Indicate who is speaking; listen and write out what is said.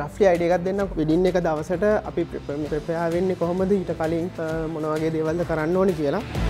Speaker 1: රෆ්ලි අයිඩියකත් දෙන්න. විඩින්න එක දවසට අපි ප්‍රපයා වෙන්නේ කොහොමද? ඊට කලින් මොනවගේ දේවල්ද කරන්න ඕනි කියලා.